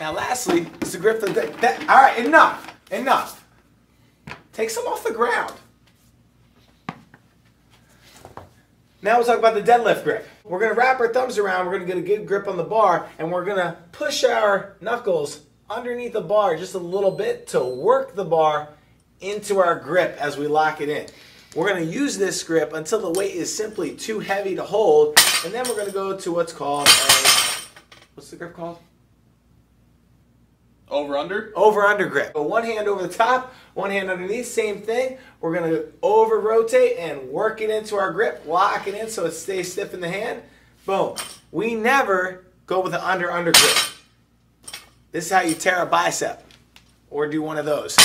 Now, lastly, is the grip. That, that, all right, enough, enough. Take some off the ground. Now we'll talk about the deadlift grip. We're gonna wrap our thumbs around, we're gonna get a good grip on the bar, and we're gonna push our knuckles underneath the bar just a little bit to work the bar into our grip as we lock it in. We're gonna use this grip until the weight is simply too heavy to hold, and then we're gonna go to what's called a, what's the grip called? Over under? Over under grip. So one hand over the top, one hand underneath, same thing. We're gonna over rotate and work it into our grip, lock it in so it stays stiff in the hand. Boom. We never go with an under under grip. This is how you tear a bicep or do one of those.